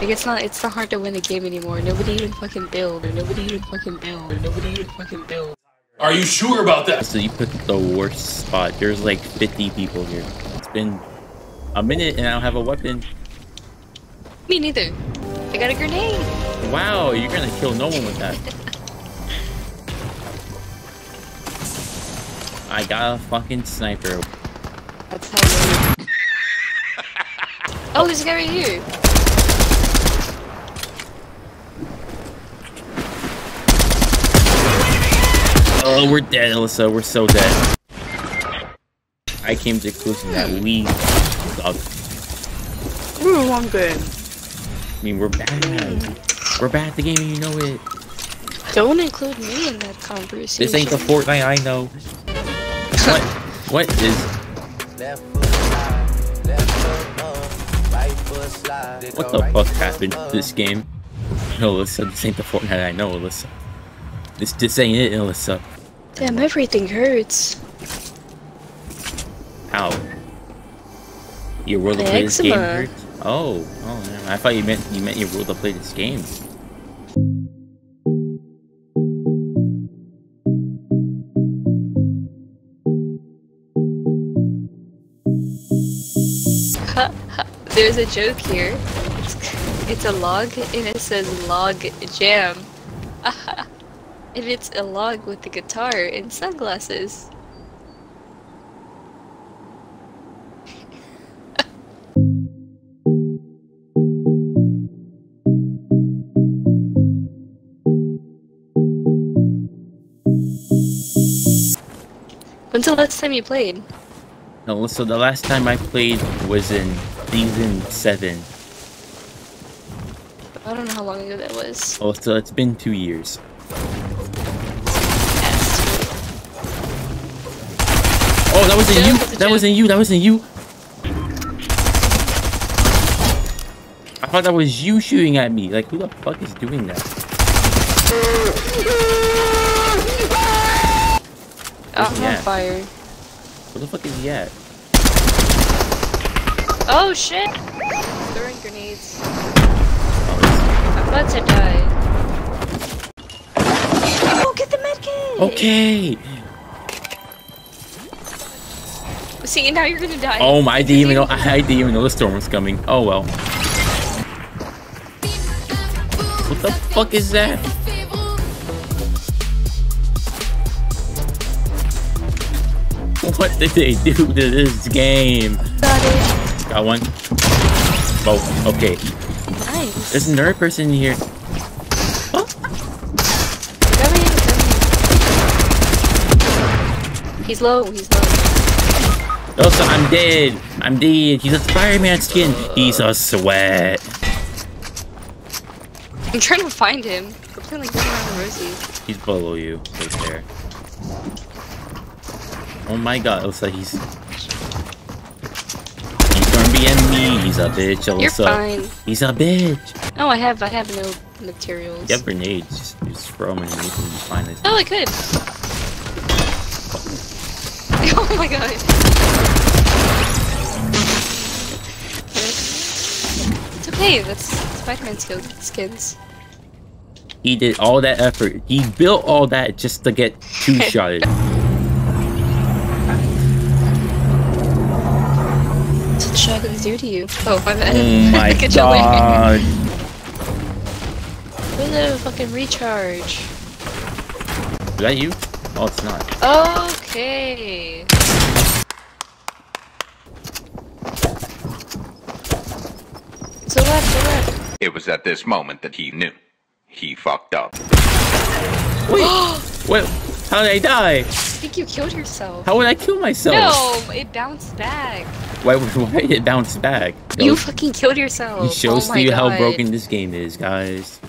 Like it's not it's not hard to win a game anymore. Nobody even fucking build or nobody even fucking build or nobody even fucking build. Are you sure about that? So you picked the worst spot. There's like 50 people here. It's been a minute and I don't have a weapon. Me neither. I got a grenade. Wow, you're gonna kill no one with that. I got a fucking sniper. That's how. oh, there's a guy right here. Oh, we're dead, Alyssa. We're so dead. I came to the conclusion that we suck. Ooh, I'm good. I mean, we're bad. We're bad at the game and you know it. Don't include me in that conversation. This ain't the Fortnite I know. what? What is... What the fuck happened to this game? No, Alyssa, this ain't the Fortnite I know, Alyssa. This, this ain't it, Alyssa. Damn, everything hurts. How? Your will to play this game hurts? Oh, oh, man. I thought you meant you meant your will to play this game. There's a joke here. It's, it's a log and it says log jam. and it's a log with the guitar and sunglasses. When's the last time you played? No, so the last time I played was in season seven. I don't know how long ago that was. Oh, so it's been two years. Oh, that wasn't you. That joke. wasn't you. That wasn't you. I thought that was you shooting at me. Like, who the fuck is doing that? Oh, I'm Yeah. on fire. Where the fuck is he at? Oh shit! Throwing grenades. Oh, I'm about to die. Oh, get the medkit! okay. See, now you're gonna die. Oh my! I didn't even know. I didn't even know the storm was coming. Oh well. What the fuck is that? What did they do to this game? Got. Got one. Oh, okay. Nice. There's another person in here. Oh. He's low, he's low. Also, I'm dead. I'm dead. He's a Spider-Man skin. He's a sweat. I'm trying to find him. We're playing like around the. He's below you, right there. Oh my god, Elsa, he's... He's gonna be enemy. He's a bitch, Elsa. You're fine. He's a bitch. Oh, I have, I have no materials. You have grenades. Just, just throw them and you can find it. Oh, I could. Oh my god. It's okay, that's Spider-Man skins. He did all that effort. He built all that just to get two-shotted. That's what shotguns do to you. Oh, my bad. oh my Get your way. god. Where's the fucking recharge? Is that you? Oh, it's not. Oh, Okay. So left, to left. It was at this moment that he knew. He fucked up. Wait, what? How did I die? I think you killed yourself. How would I kill myself? No, it bounced back. Why, why did it bounce back? You It fucking killed yourself. He shows oh to my you how broken this game is, guys.